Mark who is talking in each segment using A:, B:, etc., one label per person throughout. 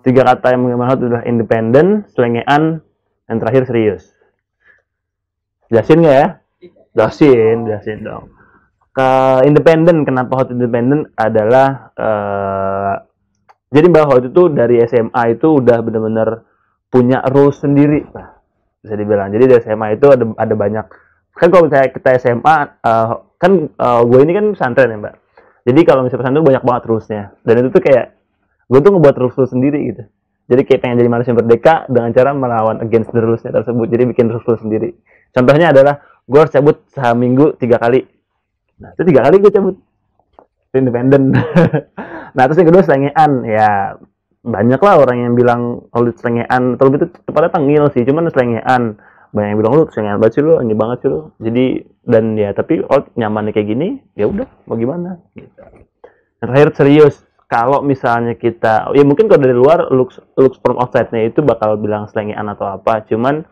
A: tiga kata yang mengenai Hollywood adalah independen, selengean, dan terakhir serius. Jelasin nggak ya? Jelasin, jelasin dong. Ke independen, kenapa Hot independen adalah eh, jadi Mbak Hot itu dari SMA itu udah bener-bener punya rules sendiri, lah bisa dibilang. Jadi dari SMA itu ada ada banyak kan kalau misalnya kita SMA eh, kan eh, gue ini kan pesantren ya Mbak. Jadi kalau misalnya pesantren banyak banget rulesnya dan itu tuh kayak gue tuh ngebuat rules rules sendiri gitu. Jadi kayak pengen jadi manusia merdeka dengan cara melawan against the rulesnya tersebut. Jadi bikin rules rules sendiri. Contohnya adalah gue harus cabut seminggu tiga kali. Nah itu tiga kali gue cabut. Independen. nah terus yang kedua selengean ya banyak lah orang yang bilang kalau itu selengean atau lebih itu tepatnya tengil sih cuman selengean banyak yang bilang lu selengean banget sih lu ini banget sih lu jadi dan ya tapi oh nyamannya kayak gini ya udah mau gimana gitu. Dan terakhir serius kalau misalnya kita ya mungkin kalau dari luar looks looks from outside-nya itu bakal bilang selengean atau apa cuman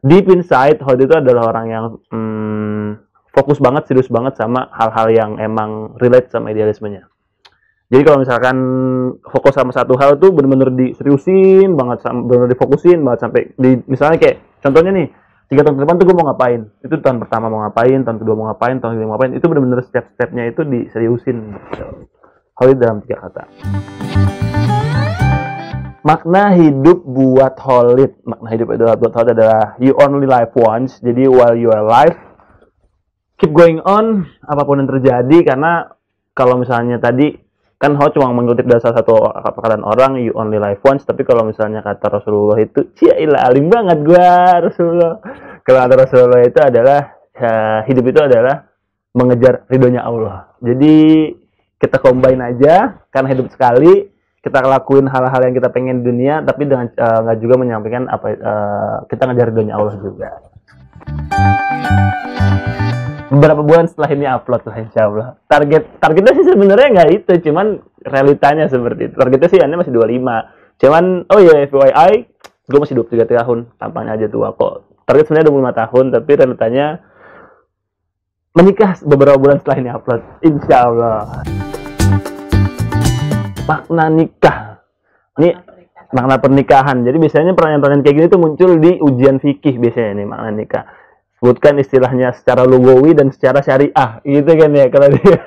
A: deep inside Hod itu adalah orang yang hmm, fokus banget serius banget sama hal-hal yang emang relate sama idealismenya jadi kalau misalkan fokus sama satu hal tuh bener-bener diseriusin banget, bener-bener difokusin banget sampai di misalnya kayak contohnya nih tiga tahun ke depan tuh gue mau ngapain? Itu tahun pertama mau ngapain, tahun kedua mau ngapain, tahun ketiga mau ngapain? Itu bener-bener step-stepnya itu diseriusin. Gitu. Hal itu dalam tiga kata. Makna hidup buat Holid. Makna hidup itu buat Holid adalah you only live once. Jadi while you are alive, keep going on apa pun yang terjadi karena kalau misalnya tadi kan Ho cuma mengutip dari salah satu perkataan orang you only live once tapi kalau misalnya kata Rasulullah itu cia ilah alim banget gua Rasulullah kalau kata Rasulullah itu adalah ya, hidup itu adalah mengejar ridhonya Allah jadi kita combine aja karena hidup sekali kita lakuin hal-hal yang kita pengen di dunia tapi dengan eh, nggak juga menyampaikan apa eh, kita ngejar ridhonya Allah juga. Beberapa bulan setelah ini upload lah insya Allah. Target targetnya sih sebenarnya nggak itu cuman realitanya seperti itu. Targetnya sih anda masih 25 cuman oh ya FYI gue masih 23 tahun. Tampaknya aja tua kok. Target sebenarnya 25 tahun tapi realitanya menikah beberapa bulan setelah ini upload. Insya Allah makna nikah. Ini makna pernikahan. jadi biasanya pertanyaan-pertanyaan kayak gini tuh muncul di ujian fikih biasanya nih makna nikah. Sebutkan istilahnya secara lugawi dan secara syariah. Gitu kan ya kalau dia.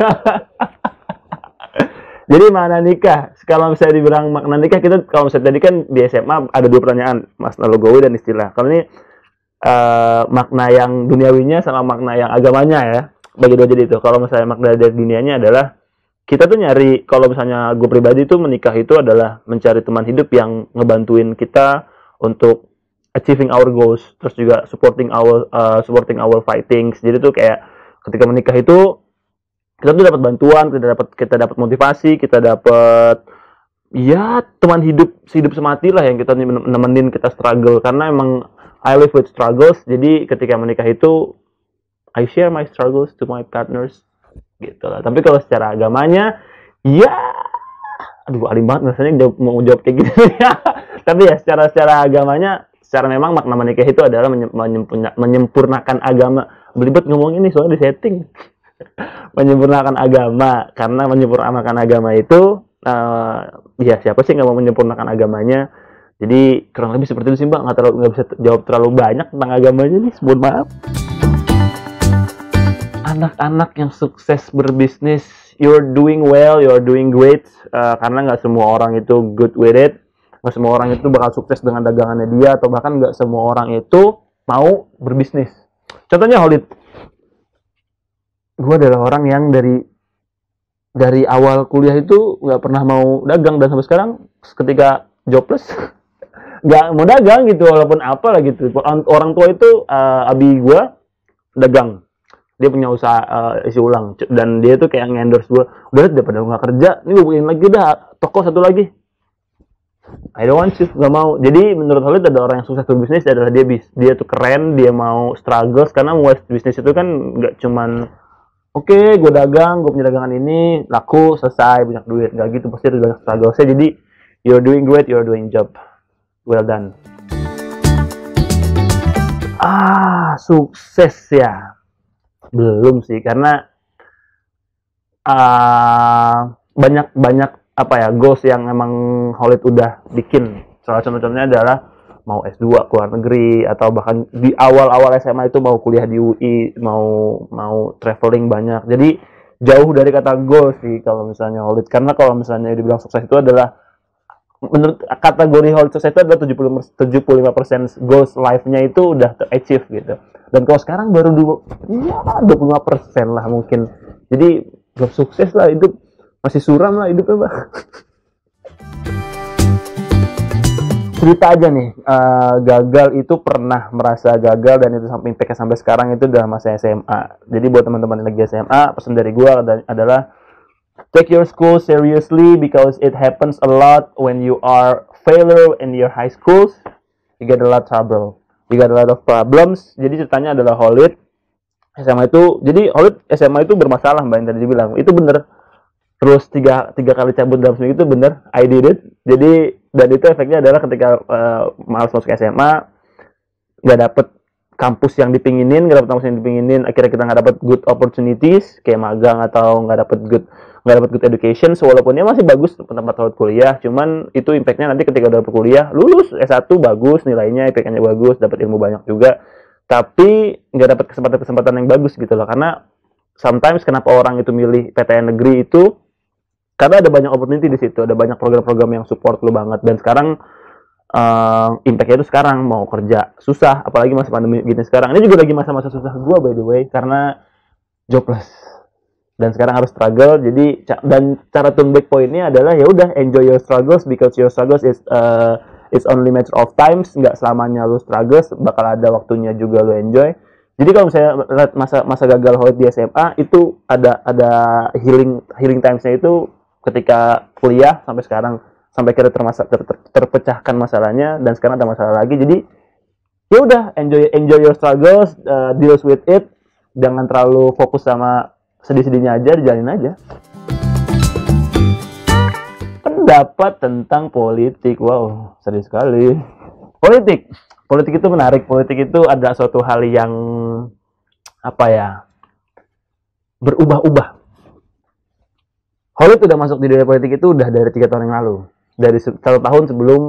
A: Jadi makna nikah. Kalau misalnya dibilang makna nikah kita kalau misalnya tadi kan di SMA ada dua pertanyaan makna lugawi dan istilah. Kalau ini eh, makna yang duniawinya sama makna yang agamanya ya. Bagi dua jadi itu. Kalau misalnya makna dari dunianya adalah kita tuh nyari kalau misalnya gue pribadi tuh menikah itu adalah mencari teman hidup yang ngebantuin kita untuk achieving our goals terus juga supporting our uh, supporting our fightings. Jadi tuh kayak ketika menikah itu kita tuh dapat bantuan kita dapat kita dapat motivasi kita dapat ya teman hidup hidup semati lah yang kita nemenin kita struggle. Karena emang I live with struggles jadi ketika menikah itu I share my struggles to my partners gitu lah. Tapi kalau secara agamanya ya aduh alim banget rasanya jawab, mau jawab kayak gitu tapi ya secara secara agamanya secara memang makna menikah itu adalah menye- menyempurna- menyempurnakan agama. Belibet ngomong ini soalnya di setting. Menyempurnakan agama. Karena menyempurnakan agama itu eh, ya siapa sih nggak mau menyempurnakan agamanya? Jadi kurang lebih seperti itu sih mbak. Nggak terlalu nggak bisa jawab terlalu banyak tentang agamanya nih. Mohon maaf anak-anak yang sukses berbisnis you're doing well you're doing great eh, karena nggak semua orang itu good with it nggak semua orang itu bakal sukses dengan dagangannya dia atau bahkan nggak semua orang itu mau berbisnis. Contohnya Holid gue adalah orang yang dari dari awal kuliah itu nggak pernah mau dagang dan sampai sekarang ketika jobless nggak mau dagang gitu walaupun apa lah gitu. Orang, tua itu eh, abi gue dagang dia punya usaha eh, isi ulang. Dan dia tuh kayak ngendorse gue udah daripada lu nggak kerja ini gue bikin lagi dah toko satu lagi. I don't want to nggak mau. Jadi menurut Holid ada orang yang sukses berbisnis adalah dia bis. Dia tuh keren dia mau struggles karena mau bisnis itu kan nggak cuman oke gue dagang gue punya dagangan ini laku selesai banyak duit. Nggak gitu pasti ada banyak strugglesnya jadi you're doing great you're doing job. Well done. Ah sukses ya belum sih karena ah banyak banyak apa ya goals yang emang Holid udah bikin. Salah contohnya adalah mau S2 ke luar negeri atau bahkan di awal-awal SMA itu mau kuliah di UI mau mau traveling banyak. Jadi jauh dari kata goals sih kalau misalnya Holid karena kalau misalnya dibilang sukses itu adalah menurut kategori Holid sukses itu adalah 70 75% goals life-nya itu udah achieve gitu. Dan kalau sekarang baru dua ya 25% lah mungkin. Jadi belum sukses lah hidup. Masih suram lah hidupnya mbak. Cerita aja nih uh, gagal itu pernah merasa gagal dan itu sampai sampai sekarang itu udah masa SMA jadi buat teman-teman yang lagi SMA pesan dari gua adalah take your school seriously because it happens a lot when you are failure in your high schools. You get a lot of trouble. You get a lot of problems. Jadi ceritanya adalah Holid SMA itu jadi Holid SMA itu bermasalah mbak yang tadi dibilang. Itu bener. Terus tiga tiga kali cabut dalam seminggu itu bener. I did it. Jadi dan itu efeknya adalah ketika uh, malas masuk SMA nggak dapet kampus yang dipinginin nggak dapet kampus yang dipinginin akhirnya kita nggak dapet good opportunities kayak magang atau nggak dapet good nggak dapet good education walaupun dia masih bagus tempat tempat kuliah cuman itu impactnya nanti ketika udah kuliah lulus S1 bagus nilainya impactnya bagus dapat ilmu banyak juga tapi nggak dapat kesempatan-kesempatan yang bagus gitu loh karena sometimes kenapa orang itu milih PTN negeri itu karena ada banyak opportunity di situ, ada banyak program-program yang support lu banget dan sekarang uh, itu sekarang mau kerja susah, apalagi masa pandemi gini sekarang. Ini juga lagi masa-masa susah gua by the way karena jobless dan sekarang harus struggle. Jadi dan cara turn back pointnya adalah ya udah enjoy your struggles because your struggles is uh, it's only matter of times. Nggak selamanya lu struggles, bakal ada waktunya juga lu enjoy. Jadi kalau misalnya masa masa gagal hoid di SMA itu ada ada healing healing timesnya itu ketika kuliah sampai sekarang sampai kira termasa ter, ter, terpecahkan masalahnya dan sekarang ada masalah lagi. Jadi ya udah enjoy enjoy your struggles uh, deals with it. Jangan terlalu fokus sama sedih-sedihnya aja dijalin aja. Pendapat tentang politik. Wow sedih sekali. Politik. Politik itu menarik. Politik itu ada suatu hal yang apa ya berubah-ubah. Hollywood udah masuk di dunia politik itu udah dari tiga tahun yang lalu dari satu tahun sebelum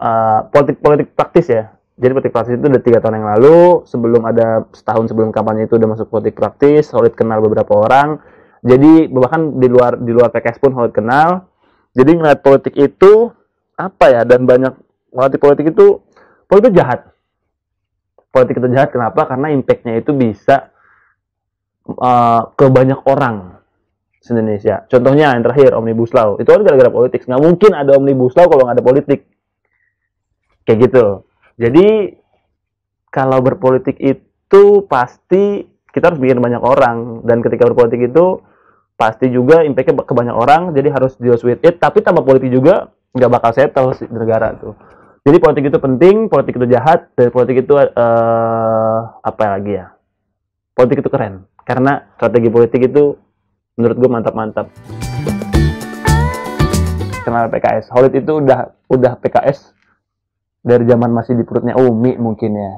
A: uh, politik politik praktis ya. Jadi politik praktis itu udah tiga tahun yang lalu. Sebelum ada setahun sebelum kampanye itu udah masuk politik praktis Hollywood kenal beberapa orang. Jadi bahkan di luar di luar PKS pun Hollywood kenal. Jadi ngeliat politik itu apa ya dan banyak politik politik itu politik jahat. Politik itu jahat kenapa? Karena impactnya itu bisa uh, ke banyak orang Indonesia. Contohnya yang terakhir Omnibus Law. Itu kan gara-gara politik. Nggak mungkin ada Omnibus Law kalau nggak ada politik. Kayak gitu. Jadi kalau berpolitik itu pasti kita harus bikin banyak orang dan ketika berpolitik itu pasti juga impactnya ke banyak orang jadi harus deal with it tapi tambah politik juga nggak bakal settle di negara tuh jadi politik itu penting politik itu jahat dan politik itu uh, apa lagi ya politik itu keren karena strategi politik itu menurut gue mantap-mantap. Kenal PKS Holid itu udah udah PKS dari zaman masih di perutnya Umi mungkin ya.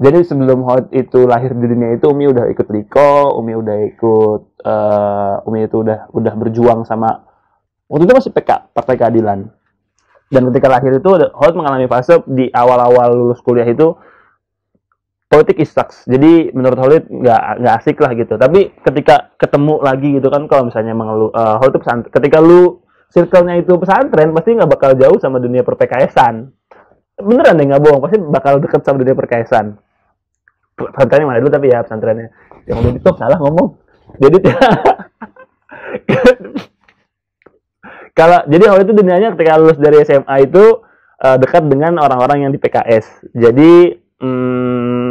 A: Jadi sebelum Holid itu lahir di dunia itu Umi udah ikut Riko Umi udah ikut uh, Umi itu udah udah berjuang sama waktu itu masih PK Partai Keadilan. Dan ketika lahir itu Holid mengalami fase di awal-awal lulus kuliah itu politik is sucks. Jadi menurut Holid nggak nggak asik lah gitu. Tapi ketika ketemu lagi gitu kan kalau misalnya mengeluh uh, Holid itu pesantren, ketika lu circle-nya itu pesantren pasti nggak bakal jauh sama dunia perpekaesan. Beneran deh nggak bohong, pasti bakal deket sama dunia perpekaesan. Pesantrennya mana dulu tapi ya pesantrennya. Yang udah itu salah ngomong. Jadi kalau jadi Holid itu dunianya ketika lulus dari SMA itu uh, dekat dengan orang-orang yang di PKS. Jadi hmm,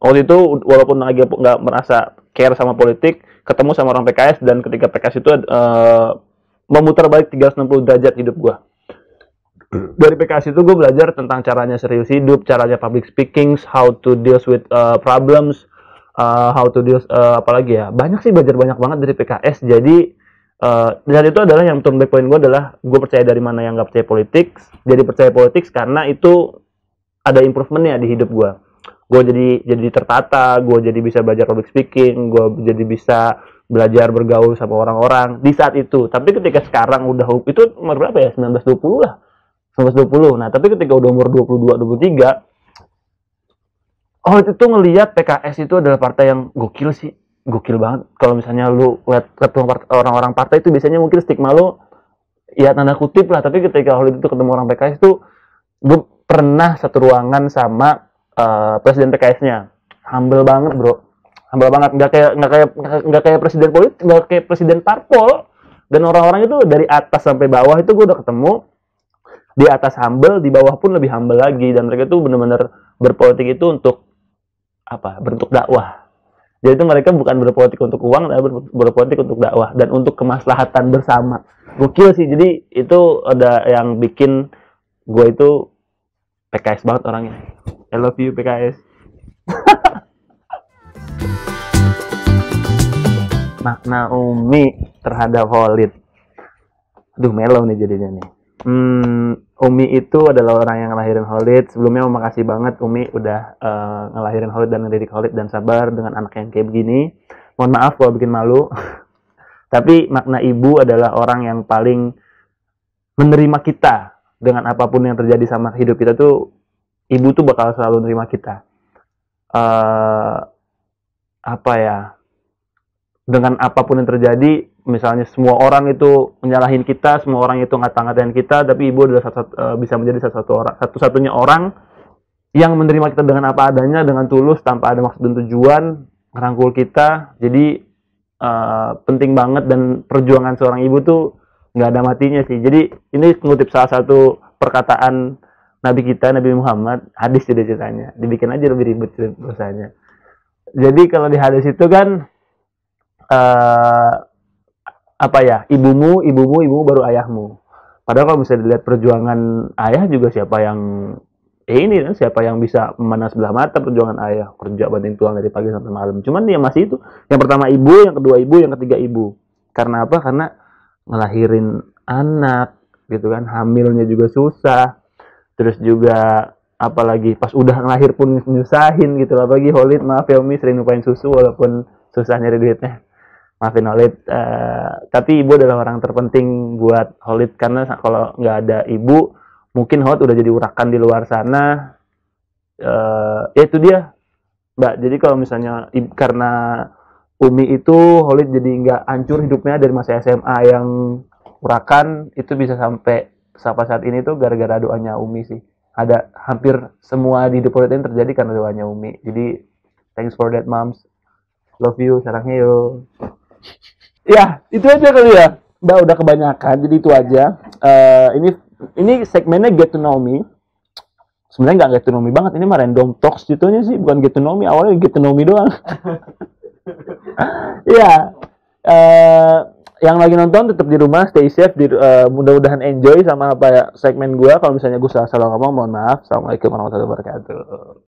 A: waktu itu walaupun lagi nggak merasa care sama politik, ketemu sama orang PKS dan ketika PKS itu uh, memutar balik 360 derajat hidup gue. Dari PKS itu gue belajar tentang caranya serius hidup, caranya public speaking, how to deal with uh, problems, uh, how to deal uh, apalagi ya. Banyak sih belajar banyak banget dari PKS. Jadi uh, dan itu adalah yang turn back point gue adalah gue percaya dari mana yang nggak percaya politik, jadi percaya politik karena itu ada improvementnya di hidup gue gue jadi jadi tertata gue jadi bisa belajar public speaking gue jadi bisa belajar bergaul sama orang-orang di saat itu. Tapi ketika sekarang udah itu umur berapa ya? 1920 lah. 1920 nah tapi ketika udah umur 22 23 Oh itu tuh ngelihat PKS itu adalah partai yang gokil sih. Gokil banget. Kalau misalnya lu lihat ketemu orang-orang partai itu biasanya mungkin stigma lu ya tanda kutip lah. Tapi ketika Holid itu ketemu orang PKS itu gue pernah satu ruangan sama uh, presiden PKS-nya humble banget bro. Humble banget. Nggak kayak nggak kayak nggak kayak presiden politik nggak kayak presiden parpol. Dan orang-orang itu dari atas sampai bawah itu gue udah ketemu. Di atas humble di bawah pun lebih humble lagi. Dan mereka tuh benar-benar berpolitik itu untuk apa bentuk dakwah. Jadi itu mereka bukan berpolitik untuk uang tapi berpolitik untuk dakwah. Dan untuk kemaslahatan bersama. Gokil sih. Jadi itu ada yang bikin gue itu PKS banget orangnya I love you PKS makna Umi terhadap Holid aduh melo nih jadinya nih Hmm, Umi itu adalah orang yang ngelahirin Holid. Sebelumnya mau makasih banget Umi udah uh, ngelahirin Holid dan ngedidik Holid dan sabar dengan anak yang kayak begini. Mohon maaf kalau bikin malu. Tapi makna ibu adalah orang yang paling menerima kita dengan apa pun yang terjadi sama hidup kita tuh ibu tuh bakal selalu menerima kita. Uh, apa ya? Dengan apa pun yang terjadi, misalnya semua orang itu menyalahin kita, semua orang itu ngata-ngatain kita, tapi ibu adalah satu, uh, bisa menjadi satu, satu orang, satu-satunya orang yang menerima kita dengan apa adanya, dengan tulus, tanpa ada maksud dan tujuan, merangkul kita. Jadi uh, penting banget dan perjuangan seorang ibu tuh nggak ada matinya sih. Jadi ini mengutip salah satu perkataan Nabi kita, Nabi Muhammad, hadis jadi ceritanya. Dibikin aja lebih ribet ceritanya. Jadi kalau di hadis itu kan uh, apa ya ibumu ibumu ibumu baru ayahmu. Padahal kalau bisa dilihat perjuangan ayah juga siapa yang eh ini kan siapa yang bisa memandang sebelah mata perjuangan ayah. Kerja banting tulang dari pagi sampai malam. Cuman dia masih itu. Yang pertama ibu yang kedua ibu yang ketiga ibu. Karena apa? Karena ngelahirin anak gitu kan. Hamilnya juga susah terus juga apalagi pas udah ngelahir pun nyusahin gitu apalagi Holid maaf ya Umi sering lupain susu walaupun susah nyari duitnya. Maafin Holid. Uh, tapi ibu adalah orang terpenting buat Holid karena kalau nggak ada ibu mungkin Holid udah jadi urakan di luar sana. Uh, ya itu dia mbak. Jadi kalau misalnya karena Umi itu Holid jadi nggak hancur hidupnya dari masa SMA yang urakan itu bisa sampai sampai saat ini tuh gara-gara doanya Umi sih. Ada hampir semua di Holid ini terjadi karena doanya Umi. Jadi thanks for that moms. Love you sarangnya yo. Ya itu aja kali ya. Mbak udah kebanyakan. Jadi itu aja. Uh, ini ini segmennya get to know me. Sebenarnya nggak get to know me banget. Ini mah random talks jatuhnya sih. Bukan get to know me awalnya get to know me doang. Ya uh, yang lagi nonton tetap di rumah stay safe di, uh, mudah-mudahan enjoy sama apa ya segmen gue kalau misalnya gue salah salah ngomong mohon maaf. Assalamualaikum warahmatullahi wabarakatuh